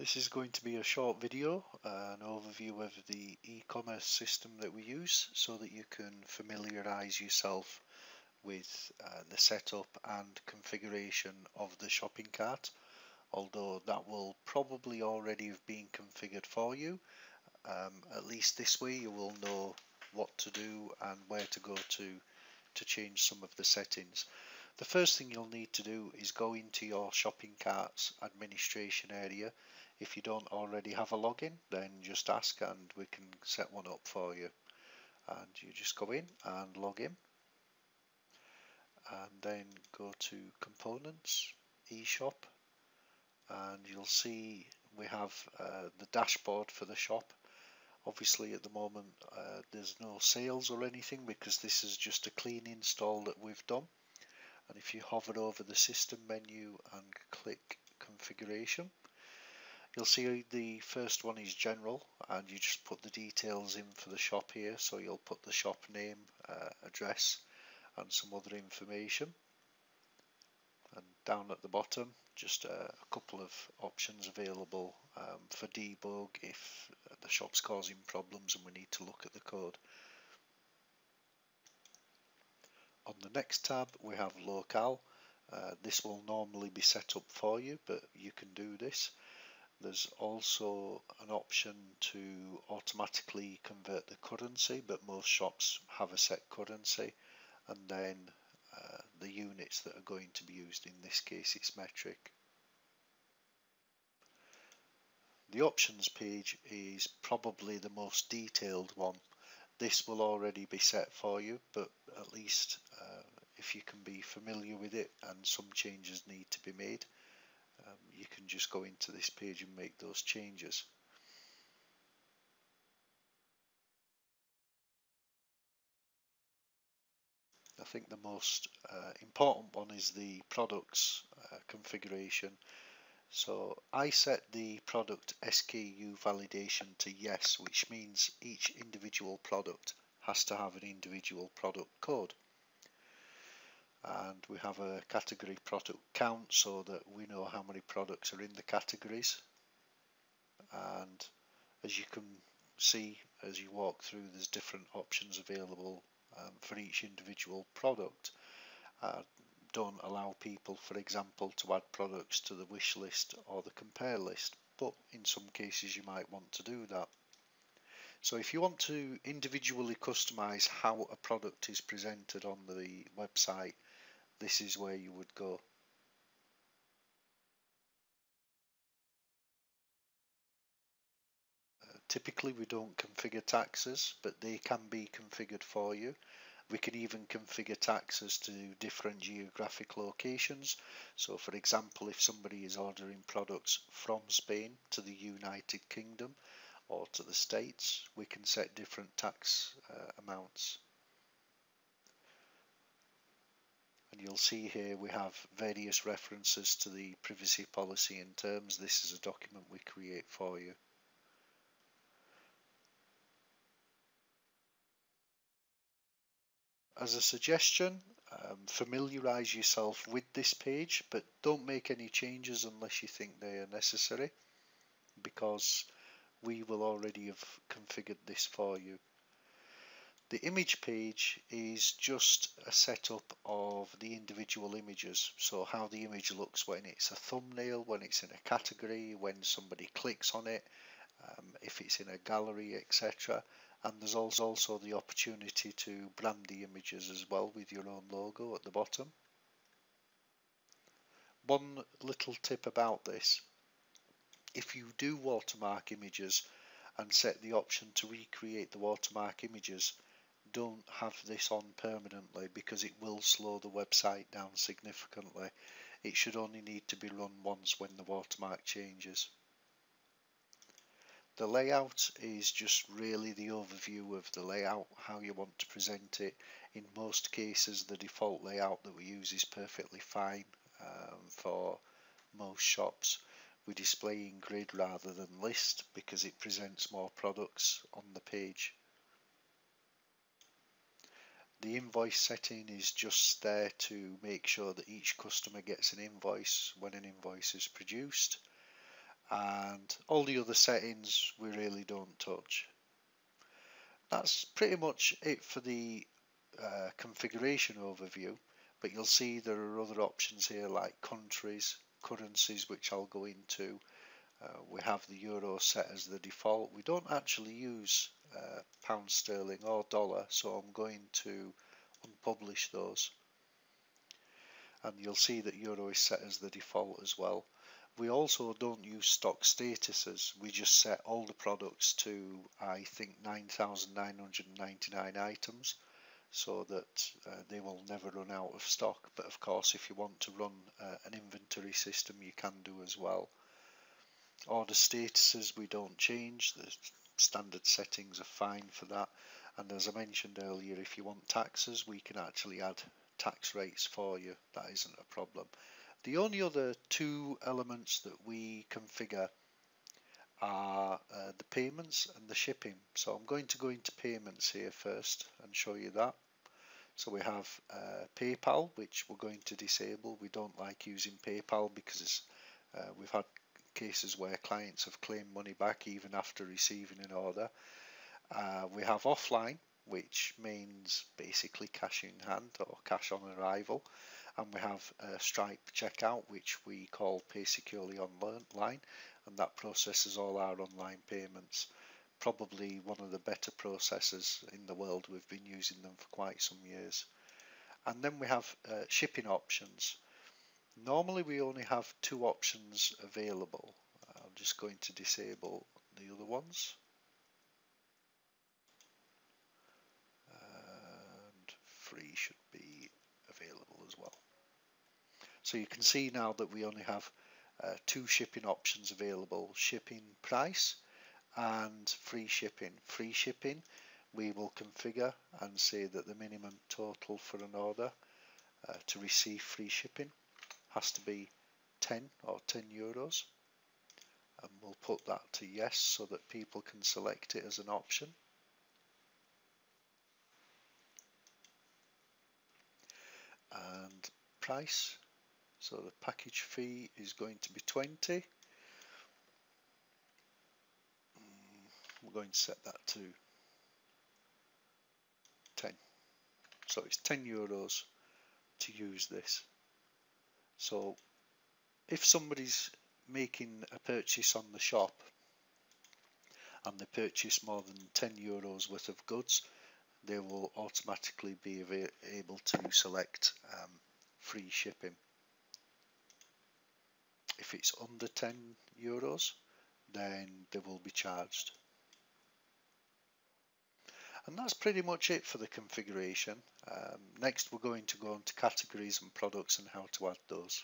This is going to be a short video, an overview of the e-commerce system that we use so that you can familiarize yourself with uh, the setup and configuration of the shopping cart. Although that will probably already have been configured for you um, at least this way you will know what to do and where to go to to change some of the settings. The first thing you'll need to do is go into your shopping carts administration area if you don't already have a login, then just ask and we can set one up for you. And you just go in and log in and then go to components, eShop and you'll see we have uh, the dashboard for the shop. Obviously at the moment uh, there's no sales or anything because this is just a clean install that we've done. And if you hover over the system menu and click configuration, You'll see the first one is general and you just put the details in for the shop here. So you'll put the shop name, uh, address and some other information. And down at the bottom, just a, a couple of options available um, for debug if the shop's causing problems and we need to look at the code. On the next tab we have locale. Uh, this will normally be set up for you but you can do this there's also an option to automatically convert the currency, but most shops have a set currency, and then uh, the units that are going to be used. In this case, it's metric. The options page is probably the most detailed one. This will already be set for you, but at least uh, if you can be familiar with it and some changes need to be made, um, you can just go into this page and make those changes. I think the most uh, important one is the products uh, configuration. So I set the product SKU validation to yes, which means each individual product has to have an individual product code and we have a category product count so that we know how many products are in the categories. And as you can see as you walk through there's different options available um, for each individual product. Uh, don't allow people for example to add products to the wish list or the compare list but in some cases you might want to do that. So if you want to individually customize how a product is presented on the website this is where you would go. Uh, typically we don't configure taxes but they can be configured for you. We can even configure taxes to different geographic locations. So for example, if somebody is ordering products from Spain to the United Kingdom or to the States, we can set different tax uh, amounts. And you'll see here we have various references to the privacy policy and terms. This is a document we create for you. As a suggestion, um, familiarize yourself with this page, but don't make any changes unless you think they are necessary because we will already have configured this for you. The image page is just a setup of the individual images. So how the image looks when it's a thumbnail, when it's in a category, when somebody clicks on it, um, if it's in a gallery, etc. And there's also the opportunity to brand the images as well with your own logo at the bottom. One little tip about this, if you do watermark images and set the option to recreate the watermark images, don't have this on permanently because it will slow the website down significantly. It should only need to be run once when the watermark changes. The layout is just really the overview of the layout, how you want to present it. In most cases the default layout that we use is perfectly fine um, for most shops. We display in grid rather than list because it presents more products on the page. The invoice setting is just there to make sure that each customer gets an invoice when an invoice is produced. and all the other settings we really don't touch. That's pretty much it for the uh, configuration overview but you'll see there are other options here like countries, currencies which I'll go into. Uh, we have the euro set as the default. We don't actually use uh, pound sterling or dollar so I'm going to unpublish those and you'll see that euro is set as the default as well. We also don't use stock statuses, we just set all the products to I think 9,999 items so that uh, they will never run out of stock but of course if you want to run uh, an inventory system you can do as well. Order statuses we don't change, the standard settings are fine for that and as I mentioned earlier if you want taxes we can actually add tax rates for you that isn't a problem. The only other two elements that we configure are uh, the payments and the shipping. So I'm going to go into payments here first and show you that. So we have uh, PayPal, which we're going to disable. We don't like using PayPal because uh, we've had cases where clients have claimed money back even after receiving an order. Uh, we have offline, which means basically cash in hand or cash on arrival. And we have Stripe checkout, which we call Pay Securely Online, and that processes all our online payments. Probably one of the better processors in the world. We've been using them for quite some years. And then we have uh, shipping options. Normally we only have two options available. I'm just going to disable the other ones. And free should be available as well. So you can see now that we only have uh, two shipping options available shipping price and free shipping free shipping we will configure and say that the minimum total for an order uh, to receive free shipping has to be 10 or 10 euros and we'll put that to yes so that people can select it as an option and price so the package fee is going to be 20. Mm, we're going to set that to 10. So it's 10 euros to use this. So if somebody's making a purchase on the shop and they purchase more than 10 euros worth of goods, they will automatically be able to select um, free shipping. If it's under 10 euros, then they will be charged. And that's pretty much it for the configuration. Um, next we're going to go into categories and products and how to add those.